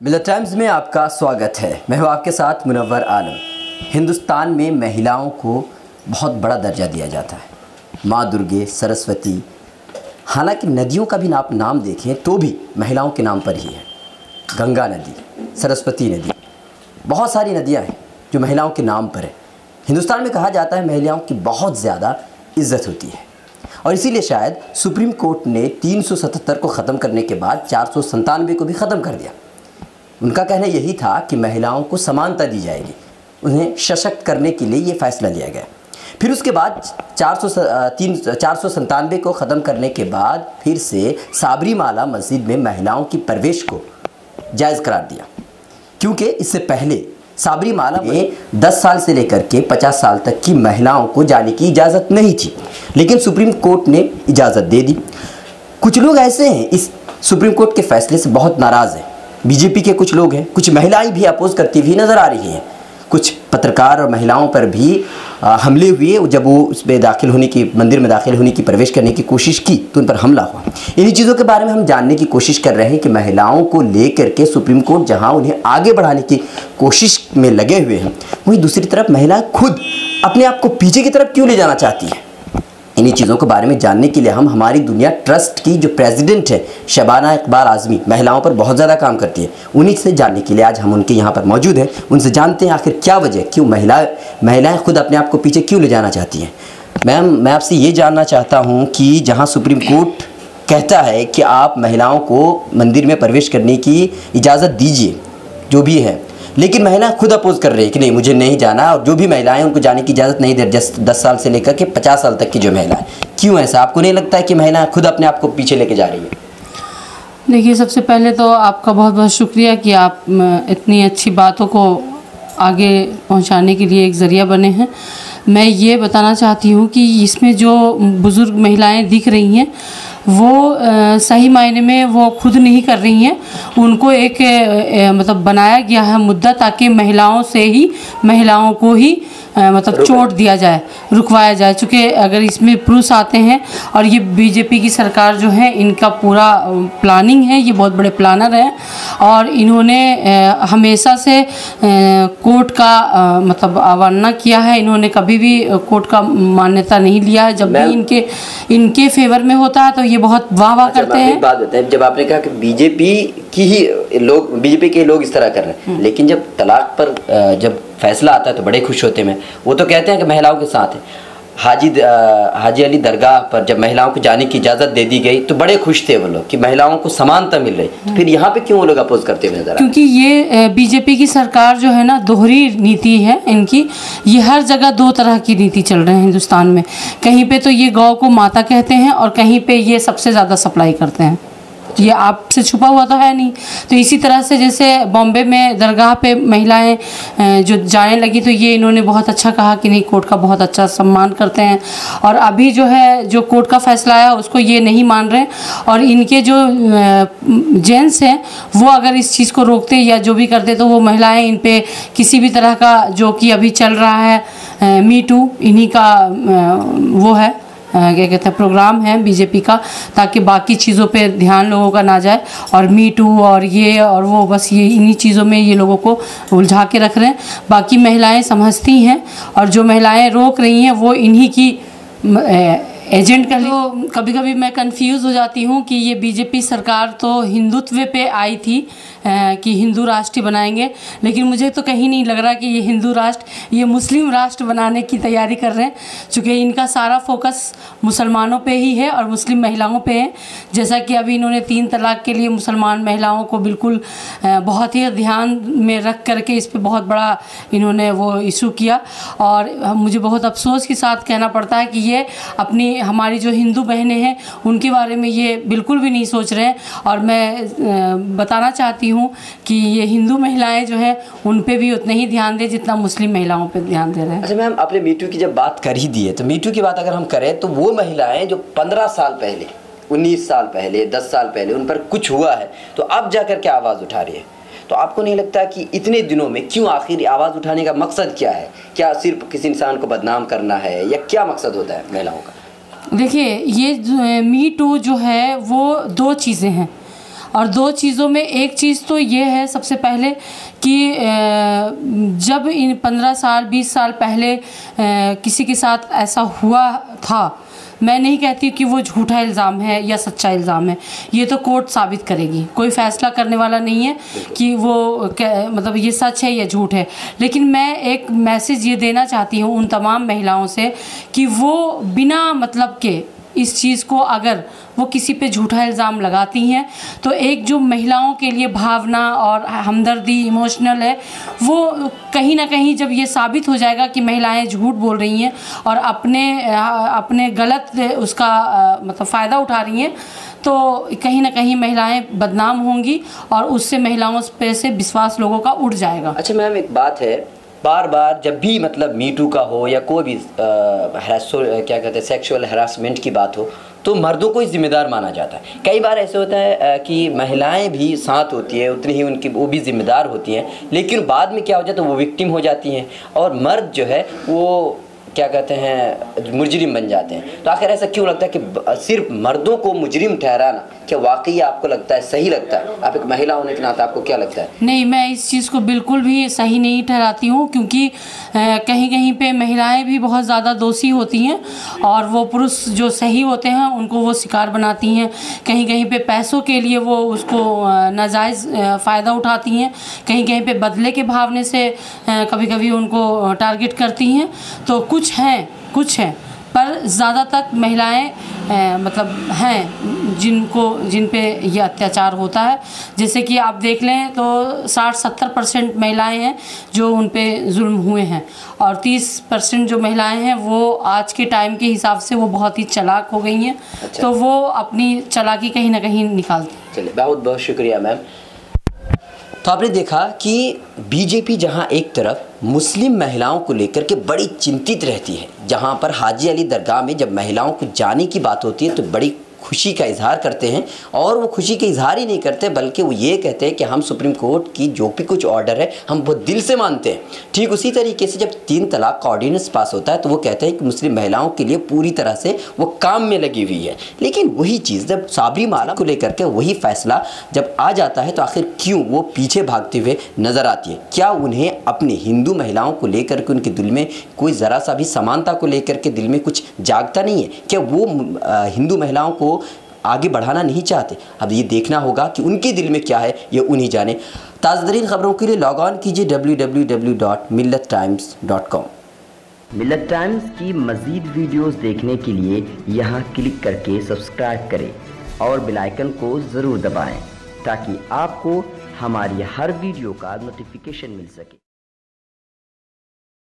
Miller times में आपका स्वागत है। मैं हूँ आपके साथ मुनवर आलम। हिंदुस्तान में महिलाओं को बहुत बड़ा दर्जा दिया जाता है। माँ दुर्गे, सरस्वती, हालाँकि नदियों का भी आप नाम देखें तो भी महिलाओं के नाम पर ही है। गंगा नदी, सरस्वती नदी, बहुत सारी नदियाँ हैं जो महिलाओं के नाम पर है। हिंदुस्तान में कहा जाता है महिलाओं की बहुत ज़्यादा इज़्ज़त होती है। और इसीलिए शायद सुप्रीम कोर्ट ने 377 को ख़त्म करने के बाद चार को भी ख़त्म कर दिया। उनका कहना यही था कि महिलाओं को समानता दी जाएगी। उन्हें सशक्त करने के लिए ये फैसला लिया गया। फिर उसके बाद चार सौ तीन, चार सौ संतानवे को ख़त्म करने के बाद फिर से साबरीमाला मस्जिद में महिलाओं की प्रवेश को जायज़ करार दिया। क्योंकि इससे पहले साबरीमाला में 10 साल से लेकर के 50 साल तक की महिलाओं को जाने की इजाज़त नहीं थी। लेकिन सुप्रीम कोर्ट ने इजाज़त दे दी। कुछ लोग ऐसे हैं, इस सुप्रीम कोर्ट के फैसले से बहुत नाराज़ हैं। बीजेपी के कुछ लोग हैं, कुछ महिलाएँ भी अपोज करती हुई नज़र आ रही हैं। कुछ पत्रकार और महिलाओं पर भी हमले हुए। जब वो उसमें दाखिल होने की, मंदिर में दाखिल होने की, प्रवेश करने की कोशिश की तो उन पर हमला हुआ। इन्हीं चीज़ों के बारे में हम जानने की कोशिश कर रहे हैं कि महिलाओं को लेकर के सुप्रीम कोर्ट, जहाँ उन्हें आगे बढ़ाने की कोशिश में लगे हुए हैं, वहीं दूसरी तरफ़ महिलाएँ खुद अपने आप को पीछे की तरफ़ क्यों ले जाना चाहती हैं? इन्हीं चीज़ों के बारे में जानने के लिए हम हमारी दुनिया ट्रस्ट की जो प्रेसिडेंट है, शबाना इकबाल आज़मी, महिलाओं पर बहुत ज़्यादा काम करती है। उन्हीं से जानने के लिए आज हम उनके यहाँ पर मौजूद हैं। उनसे जानते हैं आखिर क्या वजह क्यों महिला, महिलाएँ खुद अपने आप को पीछे क्यों ले जाना चाहती हैं? मैम, मैं आपसे ये जानना चाहता हूँ कि जहाँ सुप्रीम कोर्ट कहता है कि आप महिलाओं को मंदिर में प्रवेश करने की इजाज़त दीजिए, जो भी है लेकिन महिला खुद अपोज कर रही है कि नहीं, मुझे नहीं जाना और जो भी महिलाएँ उनको जाने की इजाज़त नहीं दे दस दस साल से लेकर के पचास साल तक की जो महिलाएँ क्यों ऐसा? आपको नहीं लगता है कि महिला खुद अपने आप को पीछे लेके जा रही है? देखिए, सबसे पहले तो आपका बहुत बहुत शुक्रिया कि आप इतनी अच्छी बातों को आगे पहुँचाने के लिए एक ज़रिया बने हैं। मैं ये बताना चाहती हूँ कि इसमें जो बुज़ुर्ग महिलाएँ दिख रही हैं वो आ, सही मायने में वो खुद नहीं कर रही हैं। उनको एक आ, मतलब बनाया गया है मुद्दा ताकि महिलाओं से ही महिलाओं को ही मतलब चोट दिया जाए रुकवाया जाए। चूँकि अगर इसमें पुरुष आते हैं और ये बीजेपी की सरकार जो है इनका पूरा प्लानिंग है ये बहुत बड़े प्लानर हैं। और इन्होंने हमेशा से कोर्ट का मतलब अवमानना किया है। इन्होंने कभी भी कोर्ट का मान्यता नहीं लिया है। जब भी इनके इनके फेवर में होता है तो ये बहुत वाह वाह अच्छा, करते हैं। बात जब आपने कहा कि बीजेपी की ही लोग बीजेपी के लोग इस तरह कर रहे हैं हम्म। लेकिन जब तलाक पर जब फैसला आता है तो बड़े खुश होते हैं वो तो कहते हैं कि महिलाओं के साथ है। हाजी हाजी अली दरगाह पर जब महिलाओं को जाने की इजाज़त दे दी गई तो बड़े खुश थे वो लोग कि महिलाओं को समानता मिल रही। तो फिर यहाँ पे क्यों वो लोग अपोज करते हुए नज़र क्योंकि ये बीजेपी की सरकार जो है ना, दोहरी नीति है इनकी। ये हर जगह दो तरह की नीति चल रहे हैं हिंदुस्तान में। कहीं पे तो ये गौ को माता कहते हैं और कहीं पे ये सबसे ज़्यादा सप्लाई करते हैं। ये आपसे छुपा हुआ तो है नहीं। तो इसी तरह से जैसे बॉम्बे में दरगाह पे महिलाएँ जो जाने लगी तो ये इन्होंने बहुत अच्छा कहा कि नहीं, कोर्ट का बहुत अच्छा सम्मान करते हैं। और अभी जो है, जो कोर्ट का फैसला आया, उसको ये नहीं मान रहे और इनके जो जेंट्स हैं, वो अगर इस चीज़ को रोकते या जो भी करते तो वो महिलाएँ इन पर किसी भी तरह का, जो कि अभी चल रहा है मी टू इन्हीं का वो है। क्या कहते हैं प्रोग्राम है बीजेपी का, ताकि बाकी चीज़ों पे ध्यान लोगों का ना जाए और मी टू और ये और वो बस ये इन्हीं चीज़ों में ये लोगों को उलझा के रख रहे हैं। बाकी महिलाएँ समझती हैं और जो महिलाएँ रोक रही हैं, वो इन्हीं की एजेंट का तो कभी कभी मैं कंफ्यूज हो जाती हूँ कि ये बीजेपी सरकार तो हिंदुत्व पे आई थी कि हिंदू राष्ट्र बनाएँगे लेकिन मुझे तो कहीं नहीं लग रहा कि ये हिंदू राष्ट्र ये मुस्लिम राष्ट्र बनाने की तैयारी कर रहे हैं चूँकि इनका सारा फोकस मुसलमानों पे ही है और मुस्लिम महिलाओं पे है। जैसा कि अभी इन्होंने तीन तलाक के लिए मुसलमान महिलाओं को बिल्कुल बहुत ही ध्यान में रख करके इस पर बहुत बड़ा इन्होंने वो इशू किया। और मुझे बहुत अफसोस के साथ कहना पड़ता है कि ये अपनी हमारी जो हिंदू बहनें हैं, उनके बारे में ये बिल्कुल भी नहीं सोच रहे हैं। और मैं बताना चाहती हूँ कि ये हिंदू महिलाएँ जो हैं, उन पर भी उतना ही ध्यान दें जितना मुस्लिम महिलाओं पर ध्यान दे रहे हैं। अच्छा मैम, आपने मीटू की जब बात कर ही दी है तो मीटू की बात अगर हम करें तो वो महिलाएँ जो पंद्रह साल पहले, उन्नीस साल पहले, दस साल पहले, उन पर कुछ हुआ है तो अब जाकर के आवाज़ उठा रही है? तो आपको नहीं लगता कि इतने दिनों में क्यों आखिर आवाज़ उठाने का मकसद क्या है? क्या सिर्फ़ किसी इंसान को बदनाम करना है, या क्या मकसद होता है महिलाओं का? देखिए, ये मी टू जो है, वो दो चीज़ें हैं। और दो चीज़ों में एक चीज़ तो ये है सबसे पहले कि जब इन पंद्रह साल, बीस साल पहले किसी के साथ ऐसा हुआ था मैं नहीं कहती कि वो झूठा इल्ज़ाम है या सच्चा इल्ज़ाम है। ये तो कोर्ट साबित करेगी। कोई फ़ैसला करने वाला नहीं है कि वो मतलब ये सच है या झूठ है। लेकिन मैं एक मैसेज ये देना चाहती हूँ उन तमाम महिलाओं से कि वो बिना मतलब के इस चीज़ को अगर वो किसी पे झूठा इल्ज़ाम लगाती हैं तो एक जो महिलाओं के लिए भावना और हमदर्दी इमोशनल है, वो कहीं ना कहीं जब ये साबित हो जाएगा कि महिलाएँ झूठ बोल रही हैं और अपने अपने गलत उसका मतलब फ़ायदा उठा रही हैं तो कहीं ना कहीं महिलाएँ बदनाम होंगी और उससे महिलाओं पे से विश्वास लोगों का उठ जाएगा। अच्छा मैम, एक बात है। बार बार जब भी मतलब मीटू का हो या कोई भी हरासो क्या कहते हैं सेक्सुअल हरासमेंट की बात हो तो मर्दों को ही जिम्मेदार माना जाता है। कई बार ऐसे होता है कि महिलाएँ भी साथ होती है, उतनी ही उनकी, वो भी जिम्मेदार होती हैं, लेकिन बाद में क्या हो जाता है, वो विक्टिम हो जाती हैं और मर्द जो है, वो क्या कहते हैं, मुजरिम बन जाते हैं। तो आखिर ऐसा क्यों लगता है कि सिर्फ़ मर्दों को मुजरिम ठहराना, क्या वाकई आपको लगता है, सही लगता है? आप एक महिला होने के नाते आपको क्या लगता है? नहीं, मैं इस चीज़ को बिल्कुल भी सही नहीं ठहराती हूँ, क्योंकि कहीं कहीं पे महिलाएँ भी बहुत ज़्यादा दोषी होती हैं, और वो पुरुष जो सही होते हैं, उनको वो शिकार बनाती हैं। कहीं कहीं पे पैसों के लिए वो उसको नाजायज़ फ़ायदा उठाती हैं। कहीं कहीं पे बदले के भावने से कभी कभी उनको टारगेट करती हैं। तो कुछ हैं कुछ हैं पर ज़्यादातर महिलाएँ मतलब हैं जिनको जिन पे ये अत्याचार होता है। जैसे कि आप देख लें तो 60-70 परसेंट महिलाएँ हैं जो उन पे जुल्म हुए हैं और 30 परसेंट जो महिलाएँ हैं वो आज के टाइम के हिसाब से वो बहुत ही चलाक हो गई हैं। अच्छा। तो वो अपनी चलाकी कहीं ना कहीं निकालती चलिए बहुत बहुत शुक्रिया मैम। तो आपने देखा कि बीजेपी जहाँ एक तरफ़ मुस्लिम महिलाओं को लेकर के बड़ी चिंतित रहती है, जहाँ पर हाजी अली दरगाह में जब महिलाओं को जाने की बात होती है तो बड़ी खुशी का इजहार करते हैं और वो खुशी का इजहार ही नहीं करते, बल्कि वो ये कहते हैं कि हम सुप्रीम कोर्ट की जो भी कुछ ऑर्डर है, हम बहुत दिल से मानते हैं। ठीक उसी तरीके से जब तीन तलाक का ऑर्डिनेंस पास होता है तो वो कहते हैं कि मुस्लिम महिलाओं के लिए पूरी तरह से वो काम में लगी हुई है। लेकिन वही चीज़, जब साबरी माला को लेकर के वही फैसला जब आ जाता है तो आखिर क्यों वो पीछे भागते हुए नज़र आती है? क्या उन्हें अपनी हिंदू महिलाओं को लेकर के उनके दिल में कोई ज़रा सा भी समानता को लेकर के दिल में कुछ जागता नहीं है? क्या वो हिंदू महिलाओं को आगे बढ़ाना नहीं चाहते। अब ये देखना होगा कि उनके दिल में क्या है, ये उन्हीं जाने। ताज़ा खबरों के लिए लॉग ऑन कीजिए W W W dot Millat Times dot com Millat Times की मज़ीद वीडियोस देखने के लिए यहाँ क्लिक करके सब्सक्राइब करें और बेलाइकन को ज़रूर दबाएँ ताकि आपको हमारी हर वीडियो का नोटिफिकेशन मिल सके।